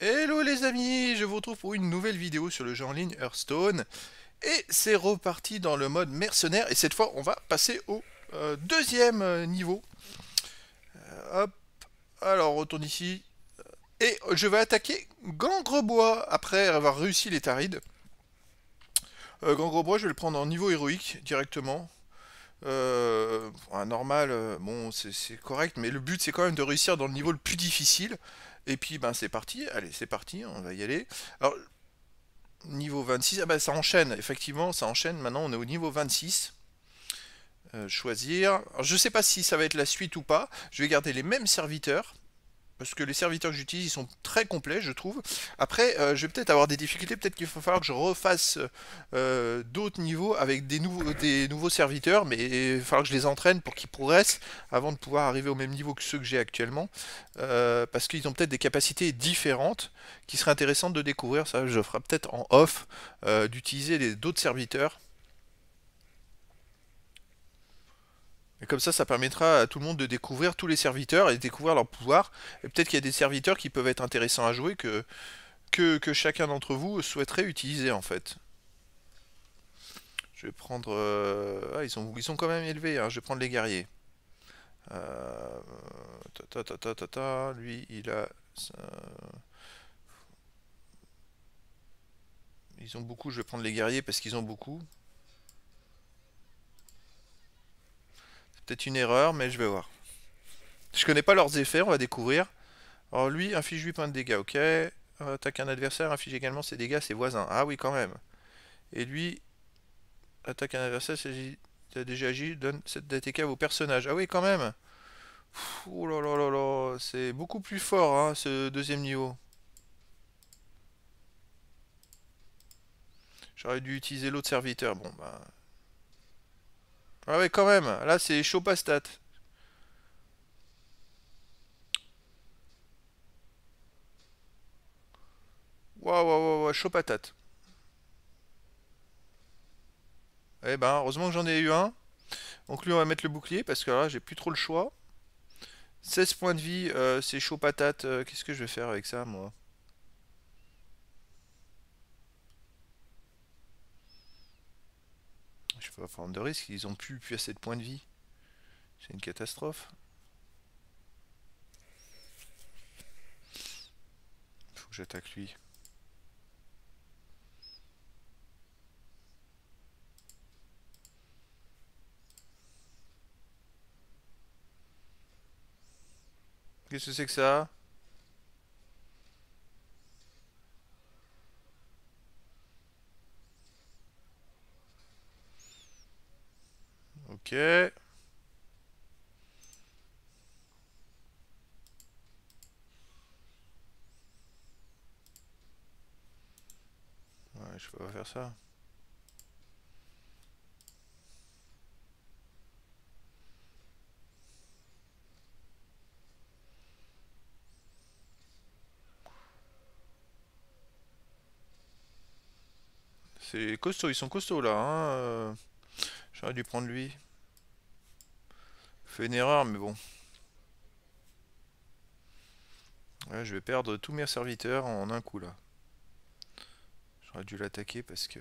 Hello les amis, je vous retrouve pour une nouvelle vidéo sur le jeu en ligne Hearthstone. Et c'est reparti dans le mode mercenaire. Et cette fois, on va passer au euh, deuxième euh, niveau. Euh, hop, alors on retourne ici. Et je vais attaquer Gangrebois après avoir réussi les Tarides. Gangrebois, je vais le prendre en niveau héroïque directement. normal, bon, c'est correct, mais le but c'est quand même de réussir dans le niveau le plus difficile. Et puis, ben, c'est parti. Allez, c'est parti, on va y aller. Alors, niveau 26, ah ben, ça enchaîne, effectivement, ça enchaîne. Maintenant, on est au niveau 26. Euh, choisir. Je sais pas si ça va être la suite ou pas. Je vais garder les mêmes serviteurs parce que les serviteurs que j'utilise, ils sont très complets, je trouve. Après, euh, je vais peut-être avoir des difficultés, peut-être qu'il va falloir que je refasse euh, d'autres niveaux avec des nouveaux, serviteurs, mais il va falloir que je les entraîne pour qu'ils progressent avant de pouvoir arriver au même niveau que ceux que j'ai actuellement, euh, parce qu'ils ont peut-être des capacités différentes qui seraient intéressantes de découvrir. Ça, je ferai peut-être en off d'utiliser d'autres serviteurs Et comme ça, ça permettra à tout le monde de découvrir tous les serviteurs et de découvrir leur pouvoir. Et peut-être qu'il y a des serviteurs qui peuvent être intéressants à jouer que, que, chacun d'entre vous souhaiterait utiliser en fait. Je vais prendre... Euh, ah, ils sont, ils sont quand même élevés, hein. je vais prendre les guerriers. Euh... Ta, ta, ta, Lui, il a... Ils ont beaucoup, je vais prendre les guerriers parce qu'ils ont beaucoup. Peut-être une erreur, mais je vais voir. Je connais pas leurs effets, on va découvrir. Alors lui, inflige 8 points de dégâts, ok. Attaque un adversaire, inflige également ses dégâts ses voisins. Ah oui, quand même. Et lui, attaque un adversaire, a déjà agi, donne 7 d'ATK à vos personnages. Ah oui, quand même. Oh là là là là, c'est beaucoup plus fort, hein, ce deuxième niveau. J'aurais dû utiliser l'autre serviteur. Bon, bah... Ah ouais, quand même. Là, c'est chaud pastat. Waouh, waouh, waouh, chaud patate. Eh ben, heureusement que j'en ai eu un. Donc lui, on va mettre le bouclier parce que là, j'ai plus trop le choix. 16 points de vie, euh, c'est chaud patate. Euh, qu'est-ce que je vais faire avec ça, moi? Je peux pas prendre de risque, ils ont plus, plus assez de points de vie. C'est une catastrophe. Faut que j'attaque lui. Qu'est-ce que c'est que ça? Ok. Ouais, je peux pas faire ça. C'est costaud, ils sont costauds là. Hein euh. J'aurais dû prendre lui. Fait une erreur, mais bon. je vais perdre tous mes serviteurs en un coup là. J'aurais dû l'attaquer parce que...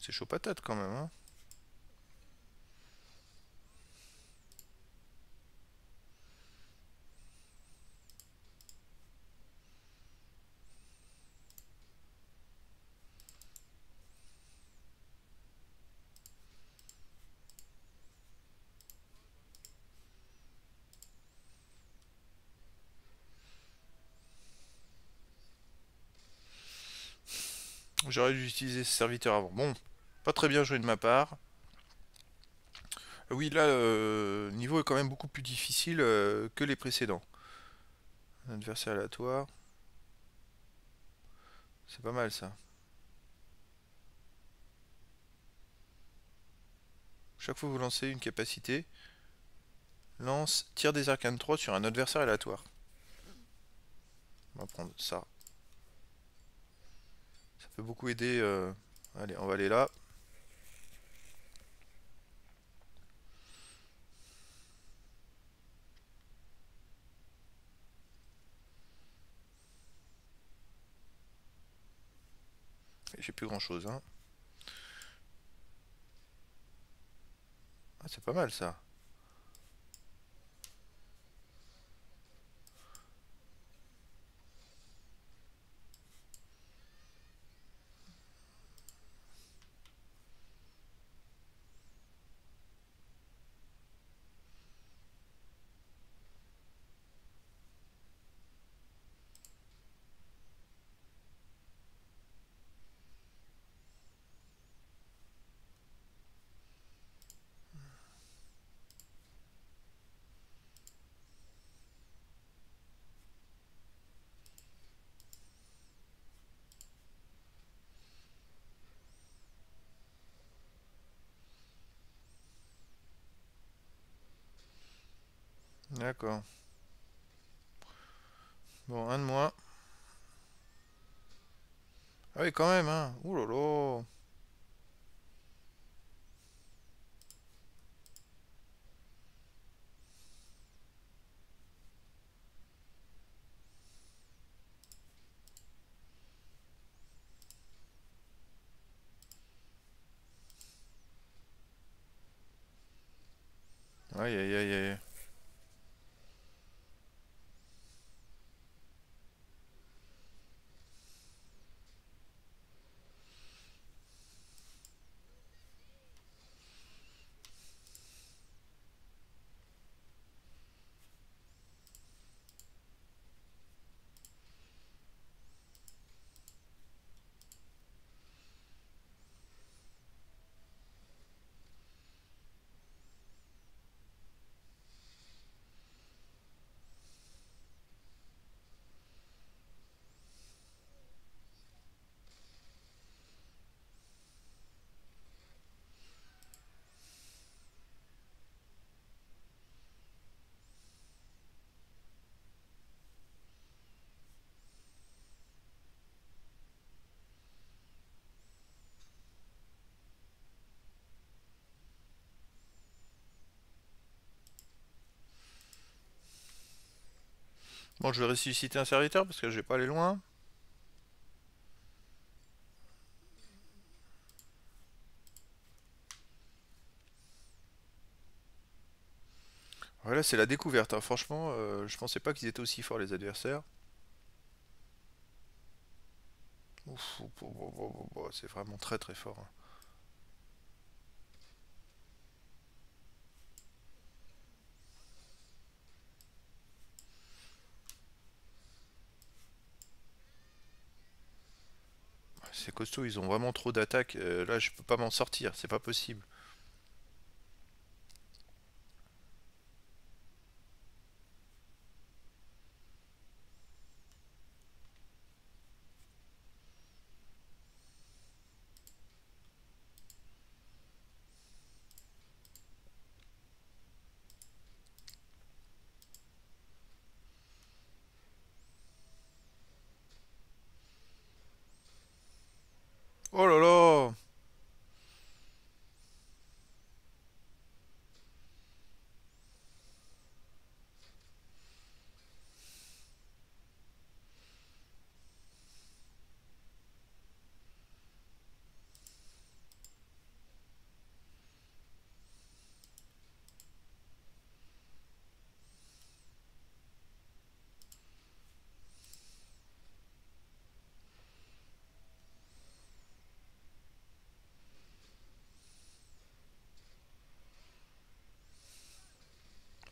C'est chaud patate quand même. Hein J'aurais dû utiliser ce serviteur avant. Bon, pas très bien joué de ma part. Oui, là, le niveau est quand même beaucoup plus difficile euh, que les précédents. Un adversaire aléatoire. C'est pas mal ça. Chaque fois que vous lancez une capacité, lance, tire des arcanes 3 sur un adversaire aléatoire. On va prendre ça. Peut beaucoup aider. Euh, allez, on va aller là. J'ai plus grand chose. Hein. Ah, c'est pas mal ça. D'accord. Bon, un de moins. Ah oui, quand même, hein. Ouh là là. Aïe aïe aïe aïe. Bon, je vais ressusciter un serviteur parce que je vais pas aller loin. Voilà, c'est la découverte. Hein. Franchement, euh, je pensais pas qu'ils étaient aussi forts les adversaires. c'est vraiment très très fort. Hein. C'est costaud, ils ont vraiment trop d'attaques. Euh, là, je peux pas m'en sortir, c'est pas possible. Oh là là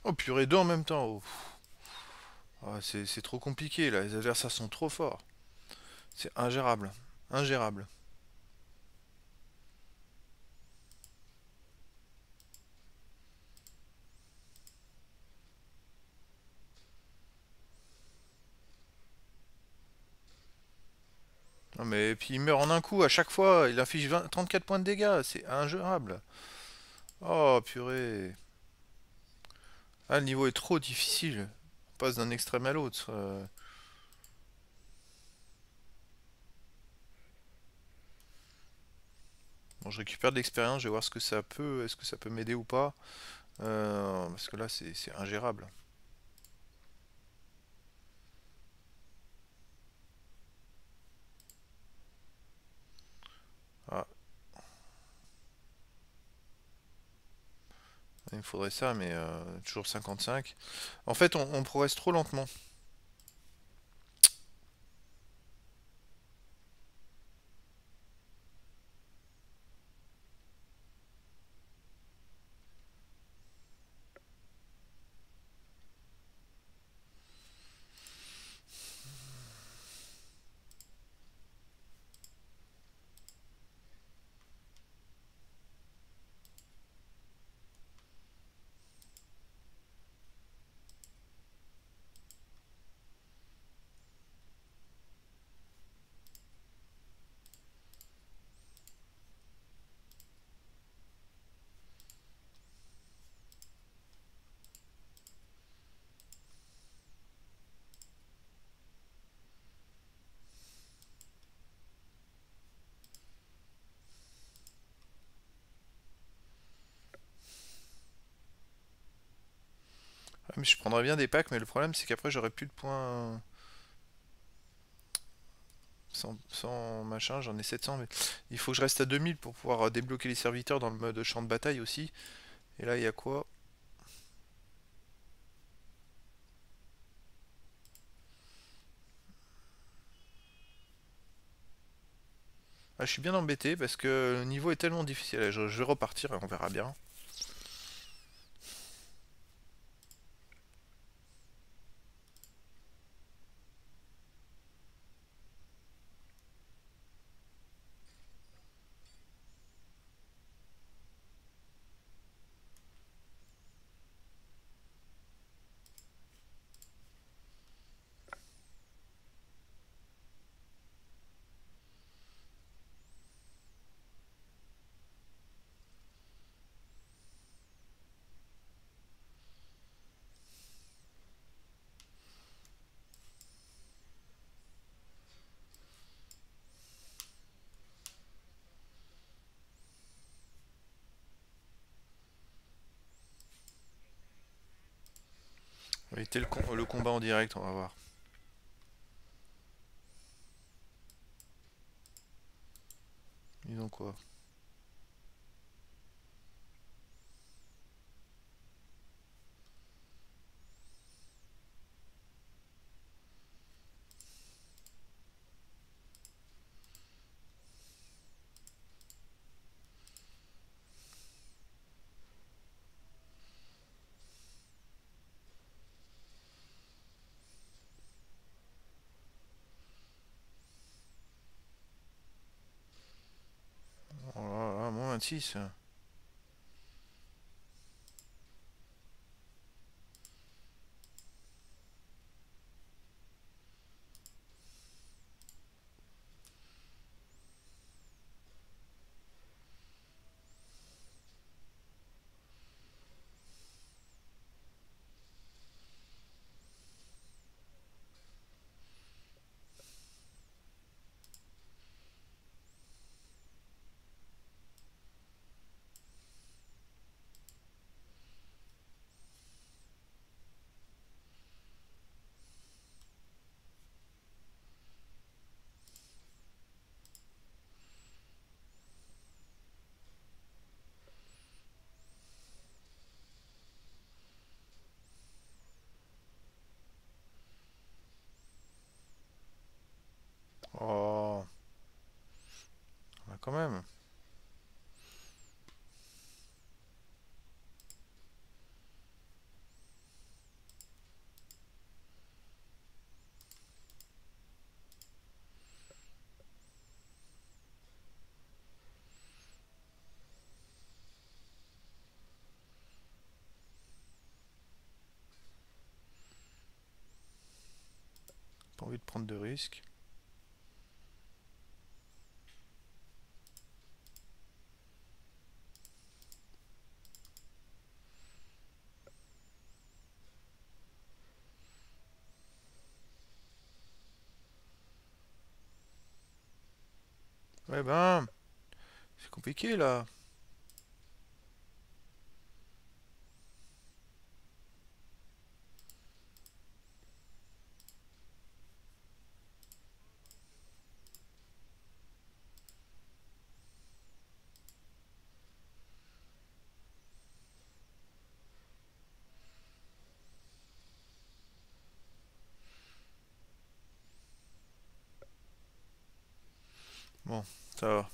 Oh purée, deux en même temps. Oh. Ah, c'est trop compliqué là, les adversaires sont trop forts. C'est ingérable. Ingérable. Non mais puis il meurt en un coup à chaque fois, il affiche 34 points de dégâts, c'est ingérable. Oh purée. Ah, le niveau est trop difficile. On passe d'un extrême à l'autre. Bon, je récupère de l'expérience, je vais voir ce que ça peut, est-ce que ça peut m'aider ou pas. Euh, parce que là, c'est ingérable. Il me faudrait ça, mais euh, toujours 55. En fait, on, on progresse trop lentement. Je prendrais bien des packs, mais le problème c'est qu'après j'aurai plus de points sans, sans machin, j'en ai 700, mais il faut que je reste à 2000 pour pouvoir euh, débloquer les serviteurs dans le mode champ de bataille aussi. Et là, il y a quoi? Ah, je suis bien embêté parce que le niveau est tellement difficile. Je vais repartir et on verra bien. Éviter le, le combat en direct, on va voir. Dis donc quoi? 56. de prendre de risques. Ouais ben, c'est compliqué là. Ça.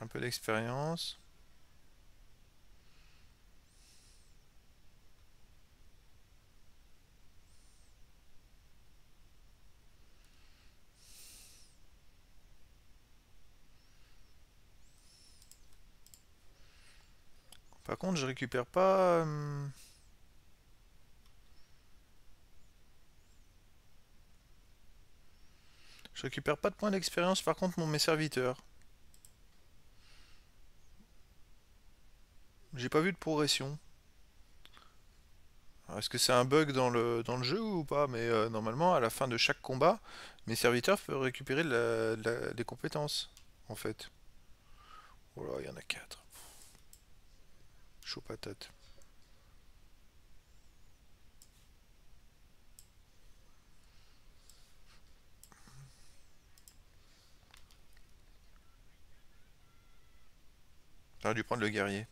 Un peu d'expérience. Par contre, je récupère pas... euh, Je récupère pas de points d'expérience par contre mon mes serviteurs. J'ai pas vu de progression. Est-ce que c'est un bug dans le, dans le jeu ou pas? Mais euh, normalement, à la fin de chaque combat, mes serviteurs peuvent récupérer des compétences, en fait. Oh là, il y en a quatre. Chaud patate. J'aurais dû prendre le guerrier.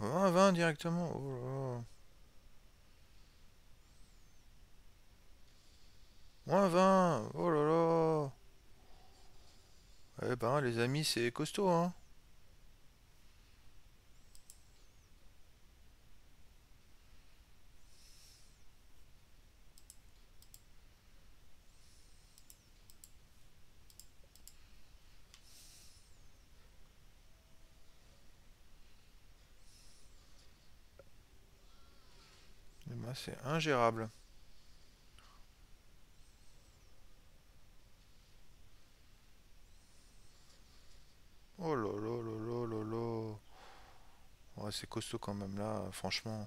Oh, 20 directement. Oh là là. Moins 20. Oh là là. Eh ben, les amis, c'est costaud, hein. C'est ingérable. Oh là là là là là là. C'est costaud quand même là, franchement.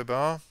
Ouais, ben.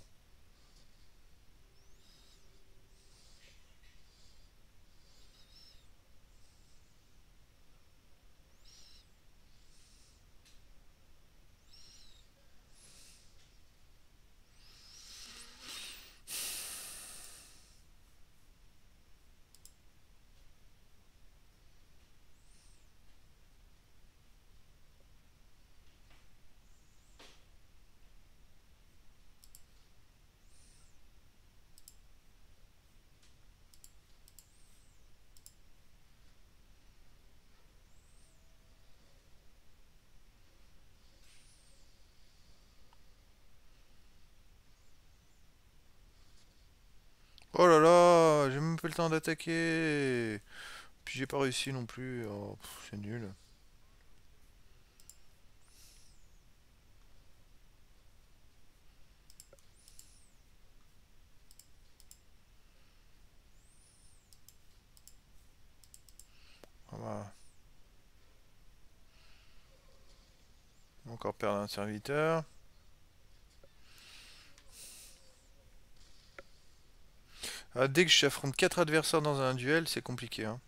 Oh là là, j'ai même pas le temps d'attaquer. Puis j'ai pas réussi non plus. Oh, c'est nul. On va encore perdre un serviteur. Ah, dès que j'affronte 4 adversaires dans un duel, c'est compliqué. Hein.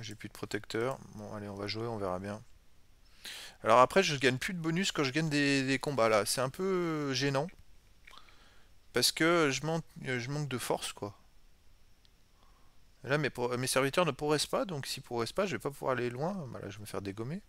J'ai plus de Bon, allez, on va jouer, on verra bien. Alors après, je gagne plus de bonus quand je gagne des, combats, là. C'est un peu gênant. Parce que je manque, de force, quoi. là, mes, serviteurs ne pourraient pas, donc s'ils pourraient pas, je vais pas pouvoir aller loin. Voilà, je vais me faire dégommer.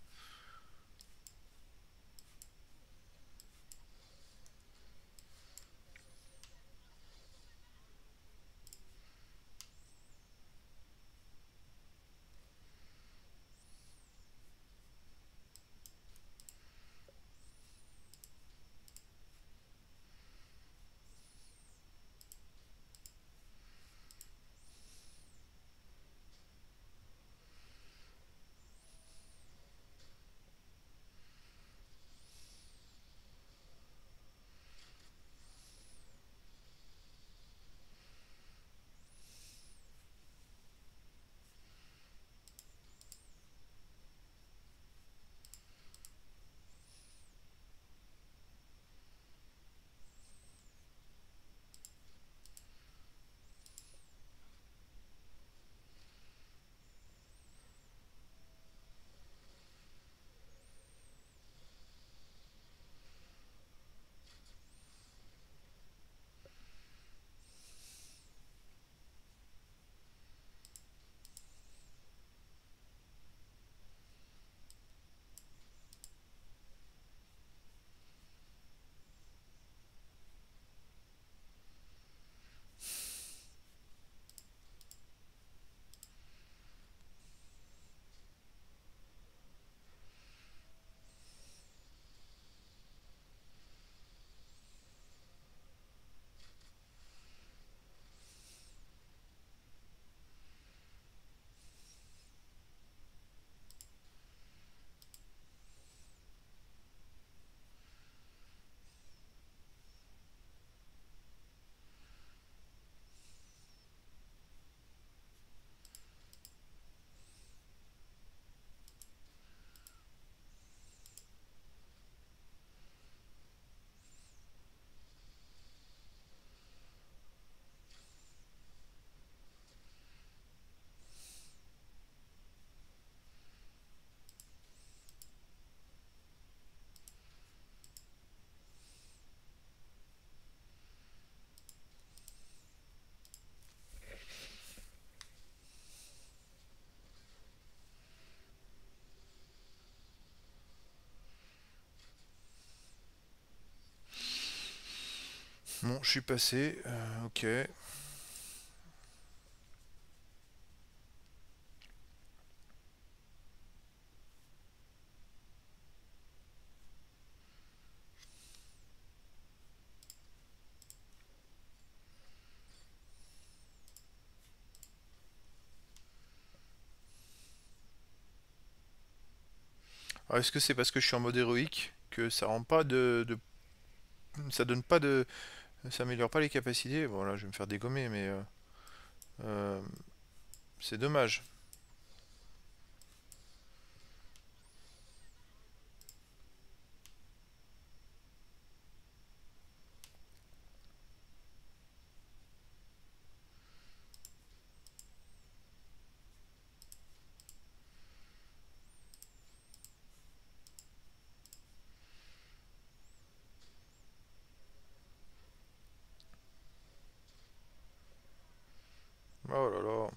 Bon, je suis passé. Euh, ok. Est-ce que c'est parce que je suis en mode héroïque que ça rend pas de, de... ça donne pas de ça améliore pas les capacités. Bon là je vais me faire dégommer mais euh, euh, c'est dommage. Oh là là.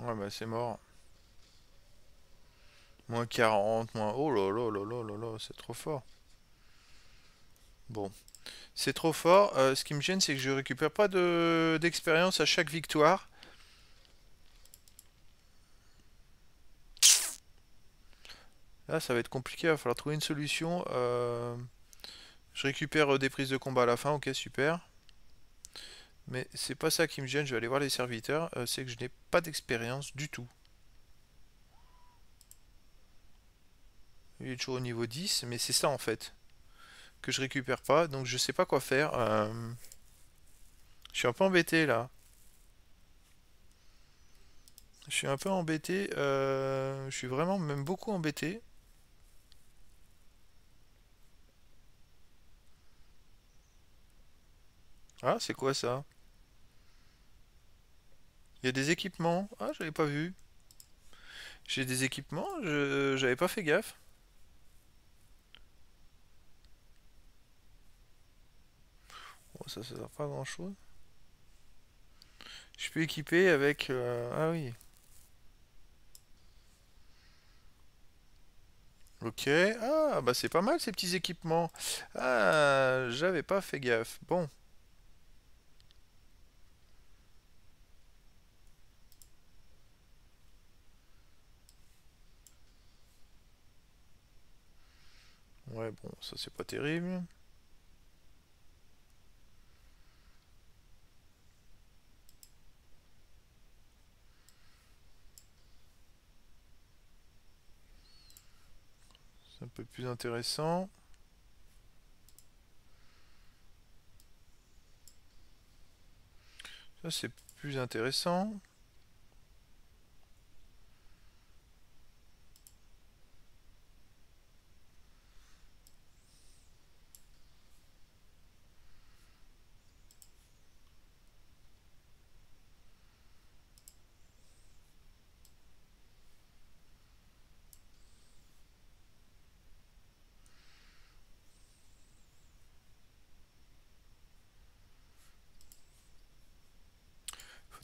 Ouais, bah c'est mort. Moins 40, moins... Oh là là là là là là, c'est trop fort. Bon. C'est trop fort. Euh, ce qui me gêne, c'est que je récupère pas d'expérience à chaque victoire. Là, ça va être compliqué. Il va falloir trouver une solution. Euh, je récupère euh, des prises de combat à la fin. Ok, super. Mais c'est pas ça qui me gêne, je vais aller voir les serviteurs, euh, c'est que je n'ai pas d'expérience du tout. Il est toujours au niveau 10, mais c'est ça en fait. Que je récupère pas, donc je sais pas quoi faire. Euh, je suis un peu embêté là. Je suis un peu embêté. Euh, je suis vraiment même beaucoup embêté. Ah, c'est quoi ça? Des équipements. Ah, j'avais pas vu. J'ai des équipements, je j'avais pas fait gaffe. Bon, ça, ça sert pas à grand chose. Je peux équiper avec... euh, Ah oui. Ok. Ah, bah c'est pas mal ces petits équipements. Ah, j'avais pas fait gaffe. Bon. Ouais, bon, ça c'est pas terrible. C'est un peu plus intéressant. Ça c'est plus intéressant.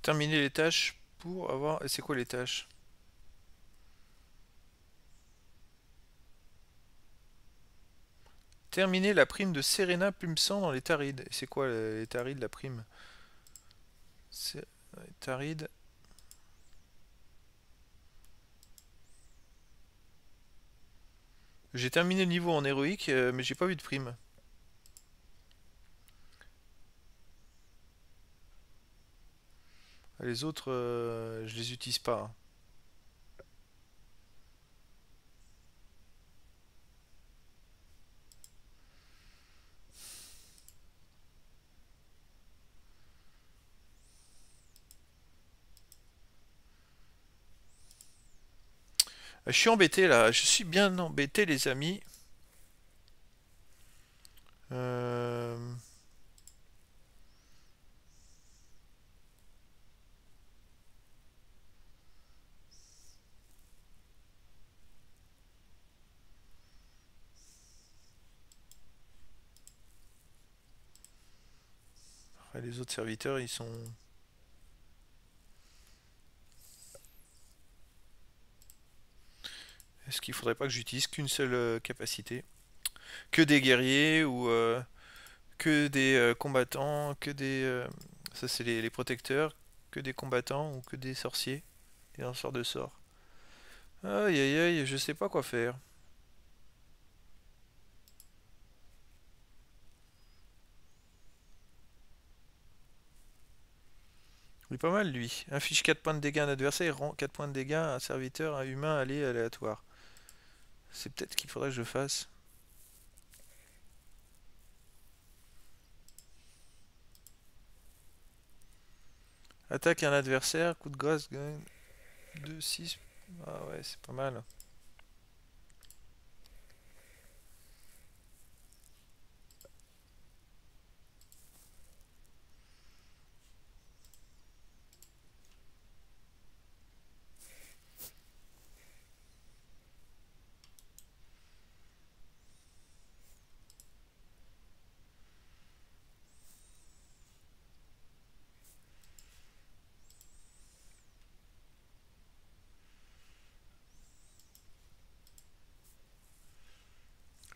Terminer les tâches pour avoir... C'est quoi les tâches? Terminer la prime de Serena Plumsan dans les Tarides. C'est quoi euh, les Tarides, la prime? Les Tarides... J'ai terminé le niveau en héroïque, euh, mais j'ai pas vu de prime. Les autres, euh, je les utilise pas. hein. Je suis embêté là, je suis bien embêté les amis. Serviteurs, ils sont... Est-ce qu'il faudrait pas que j'utilise qu'une seule euh, capacité? Que des guerriers ou euh, que des euh, combattants, que des... ça c'est les, protecteurs, que des combattants ou que des sorciers, des lanceurs de sorts. Aïe aïe aïe, je sais pas quoi faire. Il est pas mal lui. Inflige 4 points de dégâts à un adversaire et rend 4 points de dégâts à un serviteur, un humain, allié, aléatoire. C'est peut-être qu'il faudrait que je fasse. Attaque un adversaire, coup de grâce, gagne 2, 6. Ah ouais, c'est pas mal.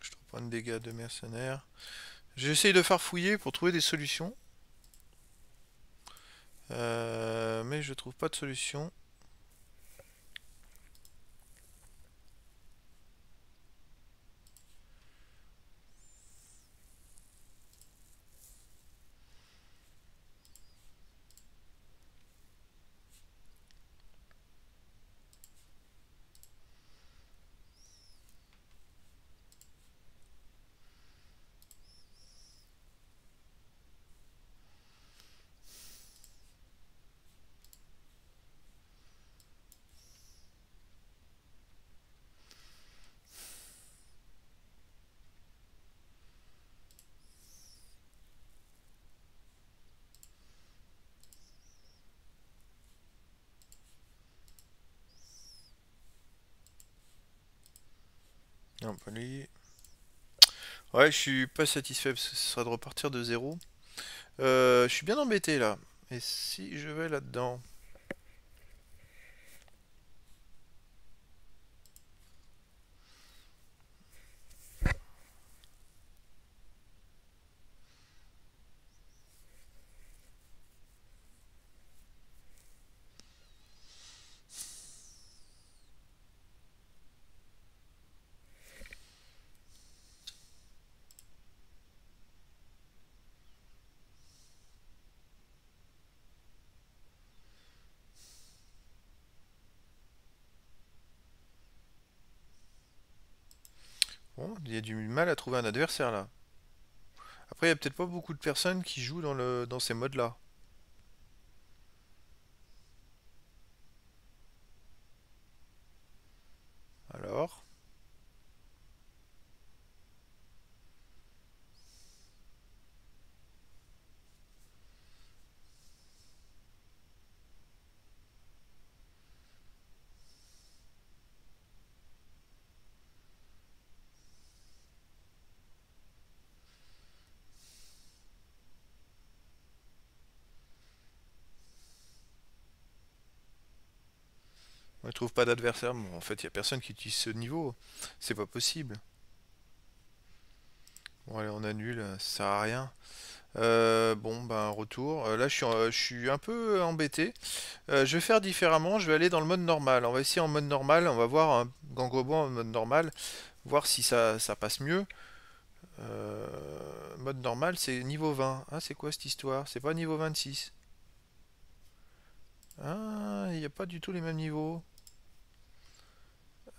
Je trouve pas dégâts de mercenaires. J'essaye de farfouiller pour trouver des solutions. Euh, mais je trouve pas de solution. Ouais, je suis pas satisfait parce que ce sera de repartir de zéro. Euh, je suis bien embêté là. Et si je vais là-dedans? A du mal à trouver un adversaire là. Après, il y a peut-être pas beaucoup de personnes qui jouent dans le dans ces modes-là. Alors? On ne trouve pas d'adversaire. Bon, en fait, il y a personne qui utilise ce niveau. C'est pas possible. Bon, allez, on annule. Ça sert à rien. Euh, bon, ben, retour. Euh, là, je suis, euh, je suis un peu embêté. Je vais faire différemment. Je vais aller dans le mode normal. On va essayer en mode normal. On va voir un Gangobo en mode normal. Voir si ça, ça passe mieux. Mode normal, c'est niveau 20. Ah, c'est quoi cette histoire? C'est pas niveau 26. Ah, il n'y a pas du tout les mêmes niveaux.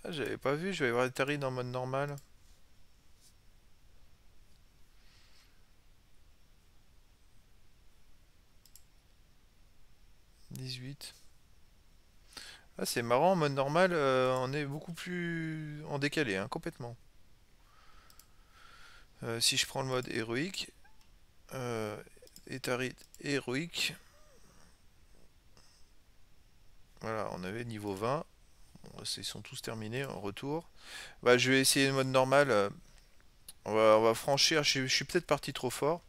Ah, j'avais pas vu, je vais avoir atterri dans mode normal. 18. Ah, c'est marrant, en mode normal, euh, on est beaucoup plus en décalé, hein, complètement. Euh, si je prends le mode héroïque, euh, héroïque, voilà, on avait niveau 20. Ils sont tous terminés en retour. Bah, je vais essayer le mode normal. Euh, on va, franchir. Je, suis peut-être parti trop fort.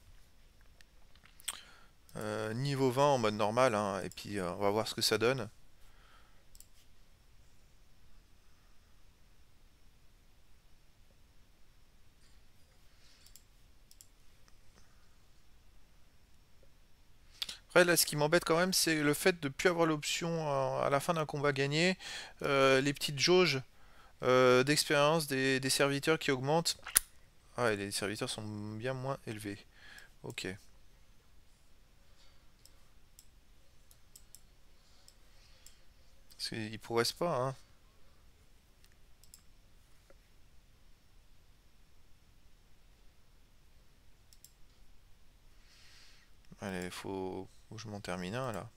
Euh, niveau 20 en mode normal. Hein, et puis euh, on va voir ce que ça donne. Après, là, ce qui m'embête quand même, c'est le fait de ne plus avoir l'option à la fin d'un combat gagné, euh, les petites jauges euh, d'expérience des, serviteurs qui augmentent. Ah, les serviteurs sont bien moins élevés. Ok. Parce qu'ils progressent pas, hein. Allez, faut... que je m'en termine un là.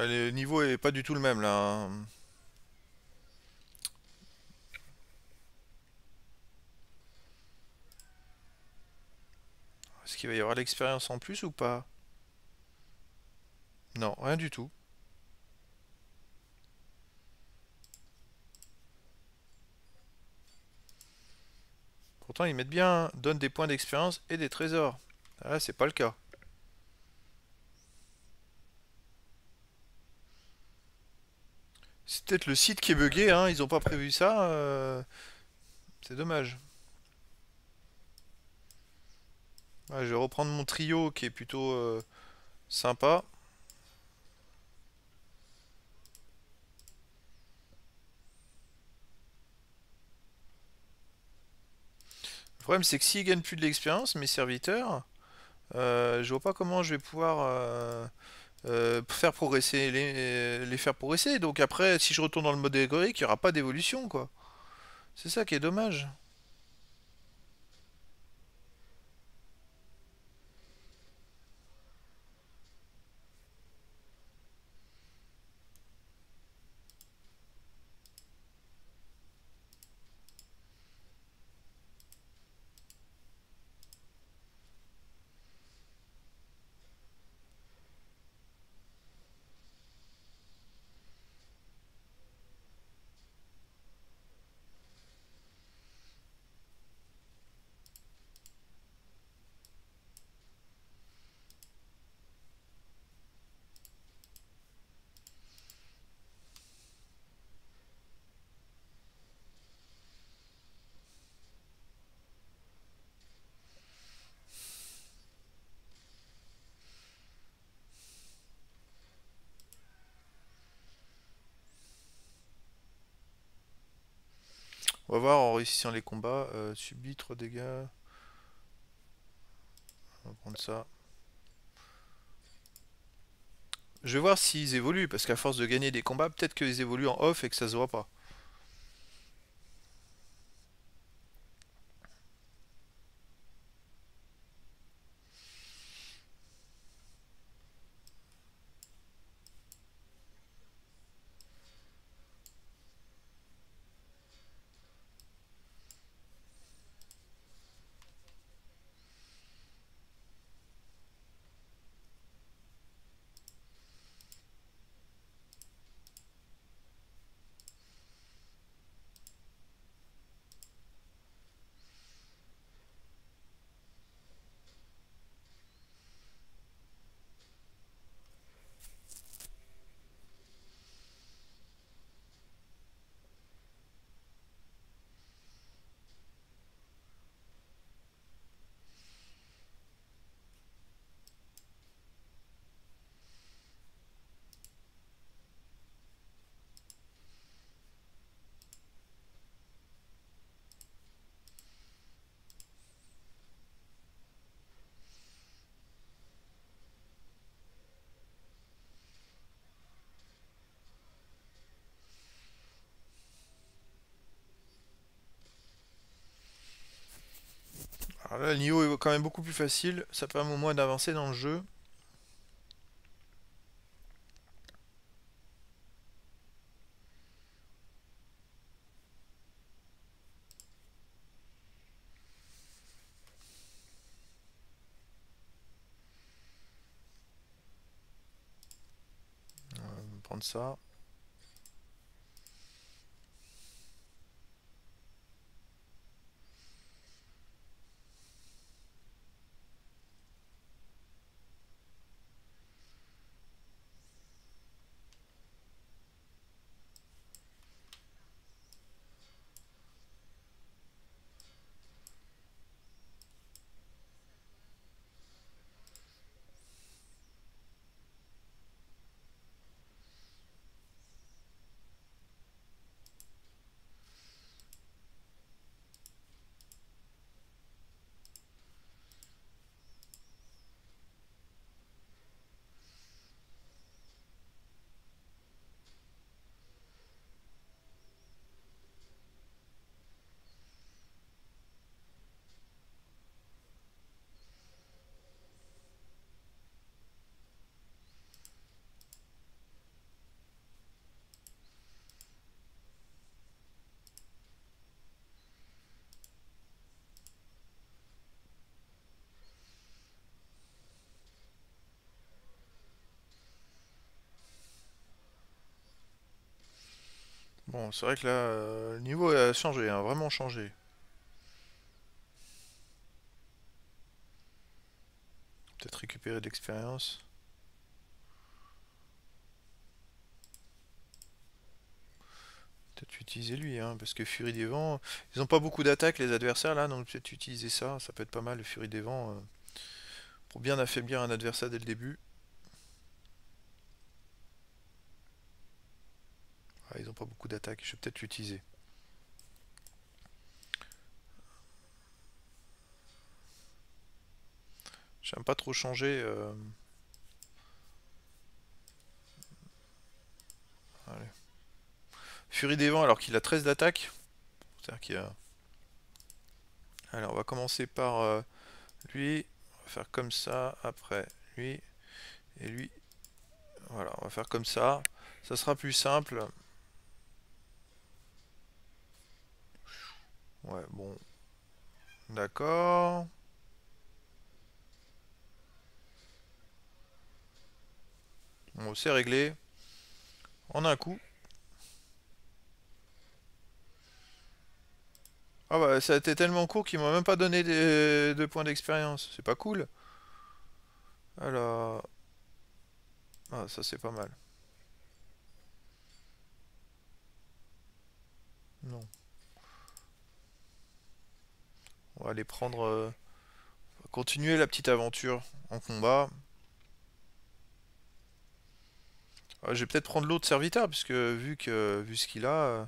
Ah, le niveau est pas du tout le même là. Hein. Est-ce qu'il va y avoir l'expérience en plus ou pas? Non, rien du tout. Pourtant, ils mettent bien, donnent des points d'expérience et des trésors. Ah, c'est pas le cas. C'est peut-être le site qui est bugué, hein, ils ont pas prévu ça. euh, C'est dommage. Je vais reprendre mon trio qui est plutôt euh, sympa. Le problème c'est que s'ils gagnent plus de l'expérience, mes serviteurs, Euh, je vois pas comment je vais pouvoir euh, euh, faire progresser les, les faire progresser. Donc après, si je retourne dans le mode héroïque, il n'y aura pas d'évolution, quoi. C'est ça qui est dommage. On va voir en réussissant les combats. Euh, subit 3 dégâts. On prendre ça. Je vais voir s'ils évoluent, parce qu'à force de gagner des combats, peut-être qu'ils évoluent en off et que ça se voit pas. Le niveau est quand même beaucoup plus facile. Ça permet au moins d'avancer dans le jeu. On va prendre ça. Bon, c'est vrai que là, euh, le niveau a changé, a vraiment changé. Peut-être récupérer de l'expérience. Peut-être utiliser lui, hein, parce que Furie des Vents, ils ont pas beaucoup d'attaques les adversaires là, donc peut-être utiliser ça, ça peut être pas mal, le Furie des Vents, euh, pour bien affaiblir un adversaire dès le début. Ah, ils ont pas beaucoup d'attaques, je vais peut-être l'utiliser. J'aime pas trop changer. Euh... Allez. Furie des vents alors qu'il a 13 d'attaque. C'est-à-dire qu'il a... Alors on va commencer par euh, lui. On va faire comme ça. Après lui. Et lui. Voilà, on va faire comme ça. Ça sera plus simple. Ouais, bon. D'accord. Bon, c'est réglé. En un coup. Ah bah ça a été tellement court qu'ils m'ont même pas donné de points d'expérience. C'est pas cool. Alors... Ah ça c'est pas mal. Non. On va aller prendre... Euh, continuer la petite aventure en combat. Je vais peut-être prendre l'autre serviteur, puisque vu que vu ce qu'il a... Euh,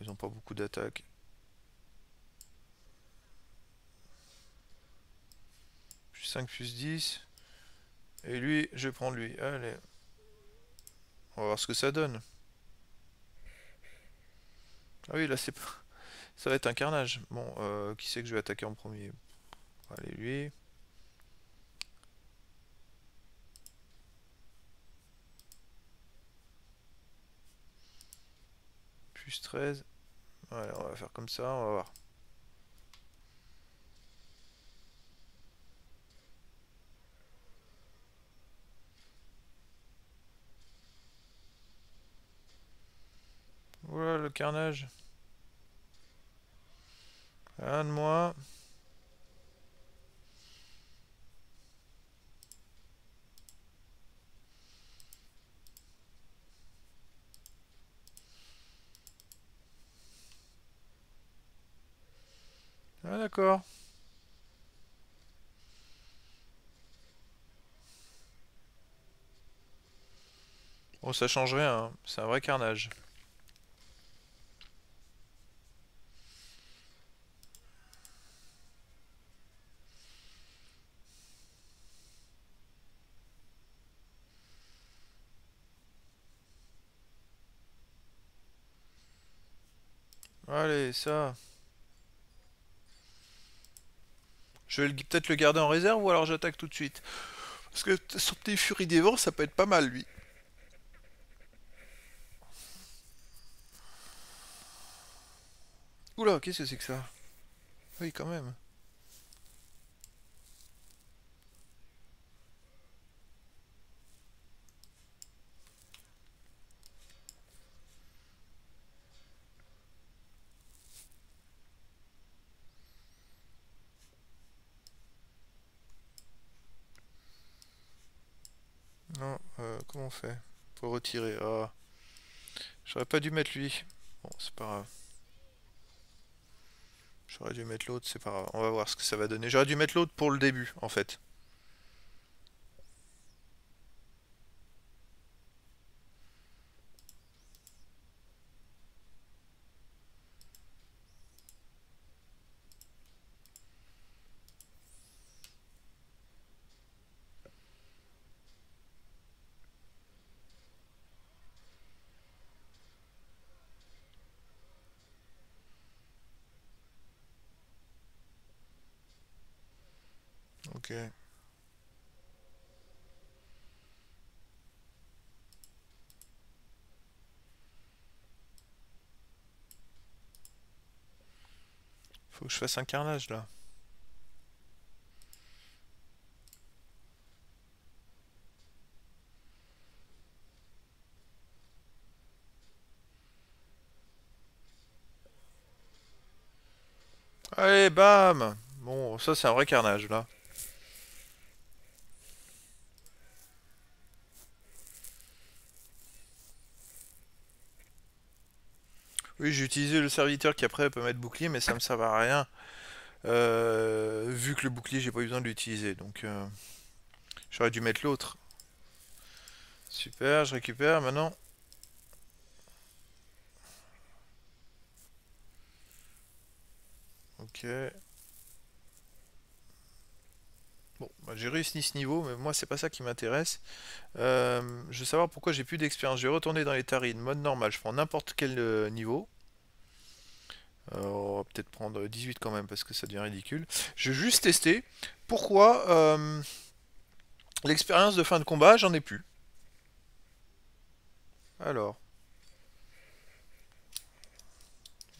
ils ont pas beaucoup d'attaques. Plus 5, plus 10. Et lui, je vais prendre lui. Allez. On va voir ce que ça donne. Ah oui, là c'est pas... Ça va être un carnage. Bon, euh, qui c'est que je vais attaquer en premier? Allez, lui. Plus 13. Voilà, on va faire comme ça, on va voir. Voilà le carnage. Un de moi. Ah d'accord. Bon, ça change rien, hein. c'est un vrai carnage. Allez, ça. Je vais peut-être le garder en réserve ou alors j'attaque tout de suite. Parce que son petit furie des vents, ça peut être pas mal, lui. Oula, qu'est-ce que c'est que ça? Oui, quand même. Non, euh, comment on fait Pour retirer. Ah. J'aurais pas dû mettre lui. Bon, c'est pas grave. J'aurais dû mettre l'autre, c'est pas grave. On va voir ce que ça va donner. J'aurais dû mettre l'autre pour le début, en fait. Faut que je fasse un carnage là. Allez, bam Bon, ça c'est un vrai carnage là. Oui, j'ai utilisé le serviteur qui après peut mettre bouclier, mais ça me sert à rien. Euh, vu que le bouclier, j'ai pas eu besoin de l'utiliser. Donc, euh, j'aurais dû mettre l'autre. Super, je récupère maintenant. Ok. J'ai réussi ce niveau, mais moi c'est pas ça qui m'intéresse. Euh, je veux savoir pourquoi j'ai plus d'expérience. Je vais retourner dans les tarines, mode normal, je prends n'importe quel euh, niveau. Euh, on va peut-être prendre 18 quand même parce que ça devient ridicule. Je vais juste tester pourquoi l'expérience de fin de combat, j'en ai plus. Alors.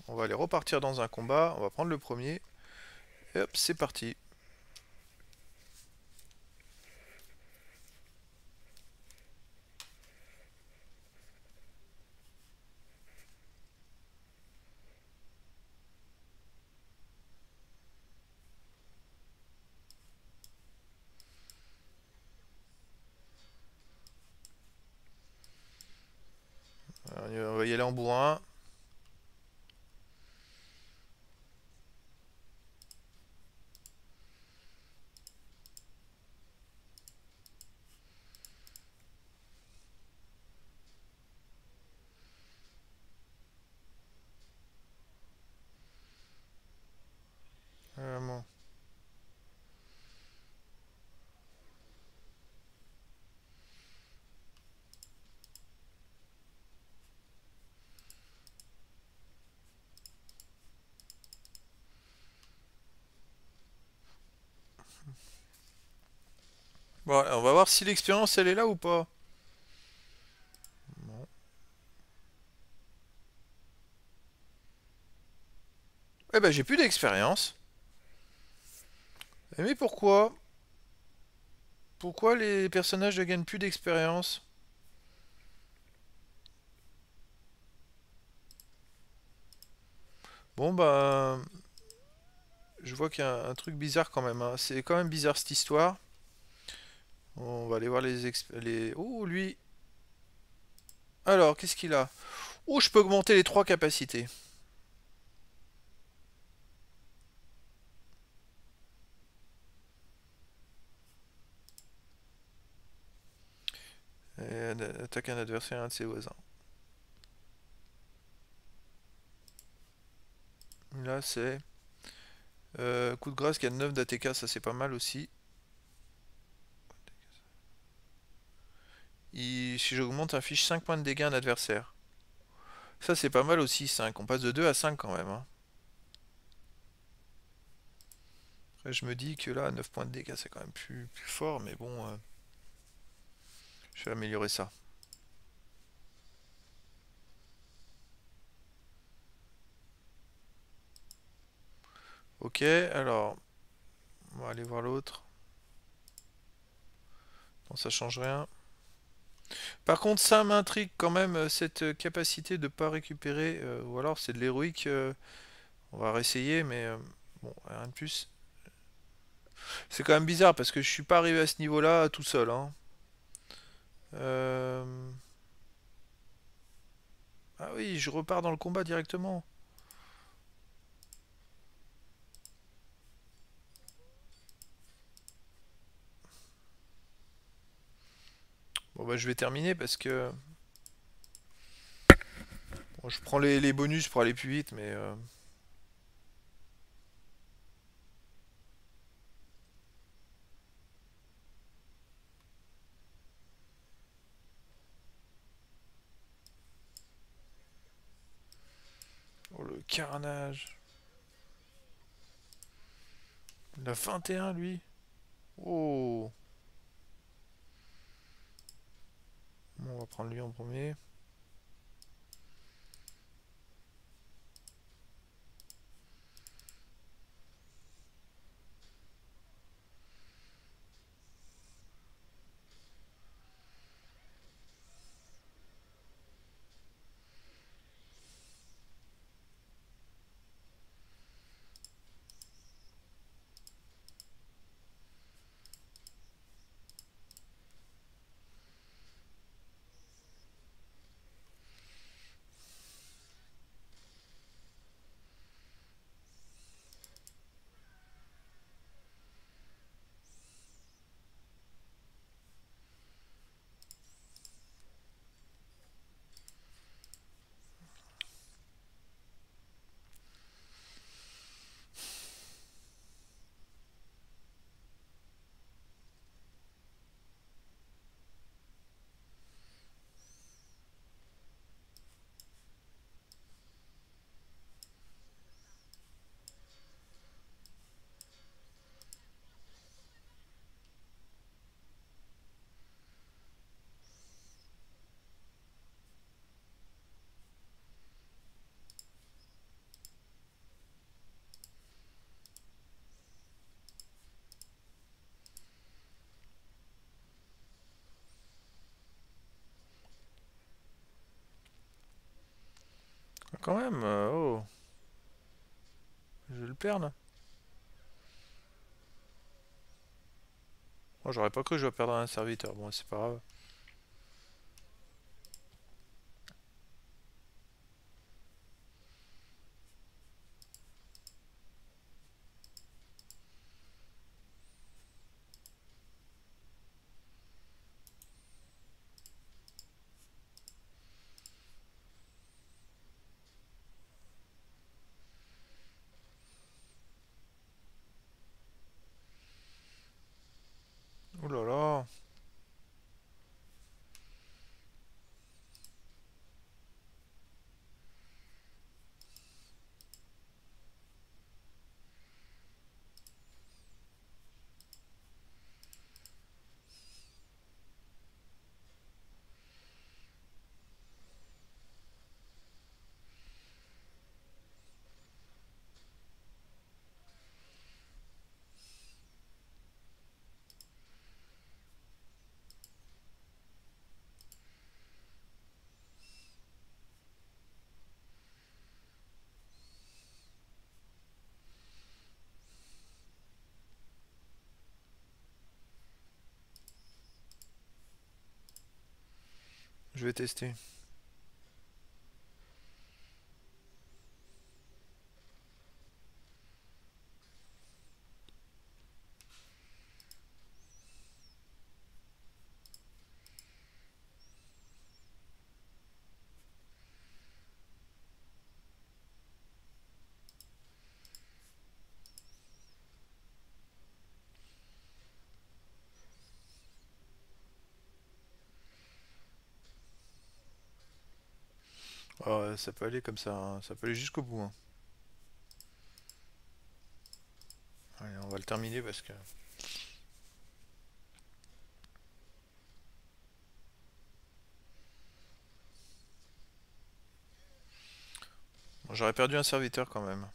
On va aller repartir dans un combat. On va prendre le premier. Et hop, c'est parti. On On va voir si l'expérience elle est là ou pas. Eh ben j'ai plus d'expérience. Mais pourquoi? Pourquoi les personnages ne gagnent plus d'expérience? Bon bah... Je vois qu'il y a un truc bizarre quand même. Hein. C'est quand même bizarre cette histoire. On va aller voir les... les... Oh, lui Alors, qu'est-ce qu'il a? Oh, je peux augmenter les trois capacités. attaque un adversaire un de ses voisins. Là, c'est... Euh, coup de grâce qui a 9 d'ATK, ça c'est pas mal aussi. Si j'augmente, affiche 5 points de dégâts à un adversaire. Ça c'est pas mal aussi, 5. On passe de 2 à 5 quand même. Hein. Après, je me dis que là, 9 points de dégâts, c'est quand même plus, plus fort, mais bon... Euh, je vais améliorer ça. Ok, alors... On va aller voir l'autre. Bon, ça change rien. Par contre, ça m'intrigue quand même, euh, cette capacité de pas récupérer, euh, ou alors c'est de l'héroïque, euh, on va réessayer, mais bon, rien de plus. C'est quand même bizarre, parce que je suis pas arrivé à ce niveau-là tout seul. Hein. Ah oui, je repars dans le combat directement. Bon bah je vais terminer parce que... Je prends les, bonus pour aller plus vite, mais... Euh, oh le carnage. Il a 21 lui. Oh. On va prendre lui en premier. Quand même, euh, oh. Je vais le perdre. Moi, j'aurais pas cru que je vais perdre un serviteur. Bon, c'est pas grave. Ouh là là. Je vais tester. Oh, ça peut aller comme ça, hein. Ça peut aller jusqu'au bout. hein. Allez, on va le terminer parce que... Bon, j'aurais perdu un serviteur quand même.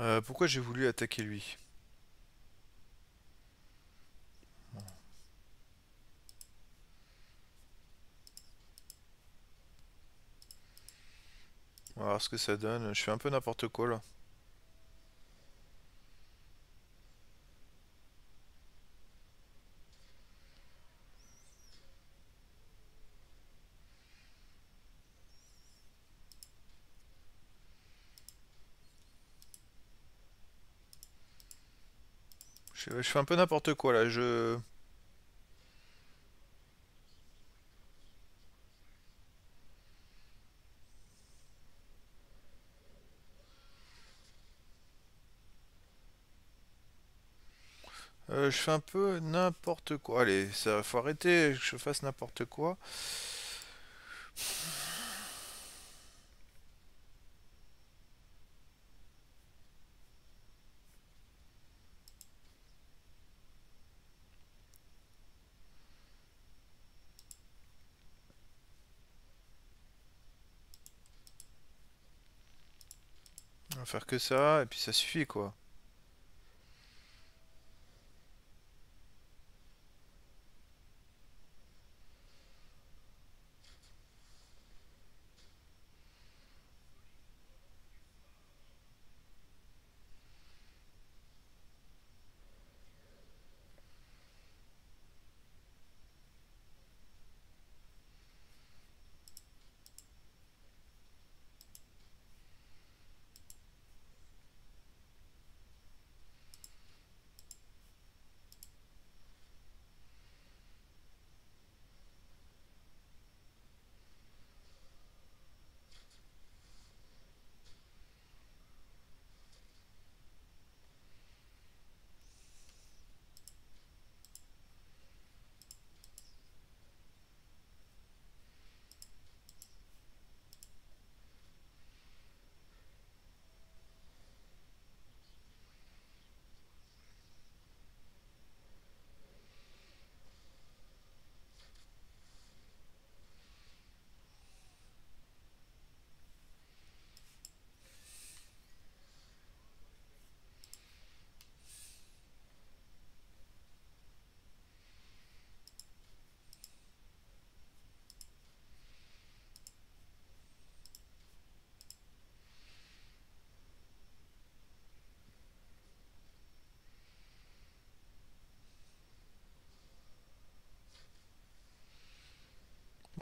Euh, pourquoi j'ai voulu attaquer lui? On va voir ce que ça donne. Je fais un peu n'importe quoi là. Je, fais un peu n'importe quoi là. Je... Euh, je fais un peu n'importe quoi. Allez, ça faut arrêter que je fasse n'importe quoi. Faire que ça, et puis ça suffit quoi.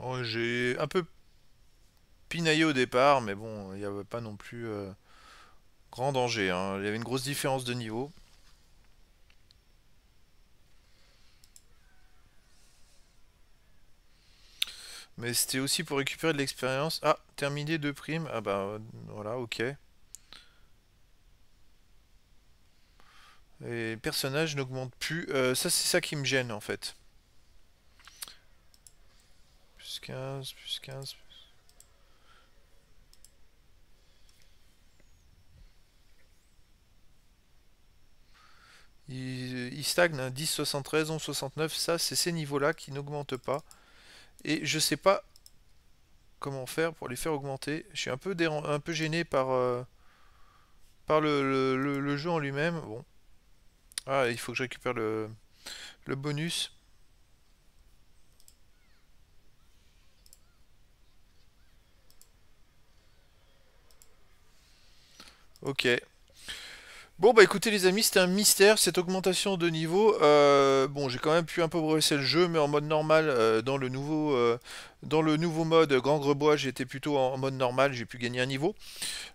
Bon, j'ai un peu pinaillé au départ, mais bon, il n'y avait pas non plus euh, grand danger. hein. Il y avait une grosse différence de niveau. Mais c'était aussi pour récupérer de l'expérience. Ah, terminé deux primes. Ah bah voilà, ok. Et personnages n'augmentent plus. Euh, ça, c'est ça qui me gêne en fait. Plus 15, plus 15. Il, il stagne, hein, 10, 73, 11, 69. Ça, c'est ces niveaux-là qui n'augmentent pas. Et je sais pas comment faire pour les faire augmenter. Je suis un peu, un peu gêné par, euh, par le, le- le- le jeu en lui-même. Bon. Ah, il faut que je récupère le, le bonus. Ok. Bon bah écoutez les amis, c'était un mystère cette augmentation de niveau. Euh, bon j'ai quand même pu un peu progresser le jeu, mais en mode normal euh, dans le nouveau euh, dans le nouveau mode Grand Grebois j'étais plutôt en mode normal, j'ai pu gagner un niveau.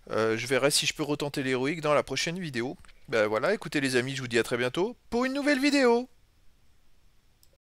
Je verrai si je peux retenter l'héroïque dans la prochaine vidéo. Ben voilà, écoutez les amis, je vous dis à très bientôt pour une nouvelle vidéo.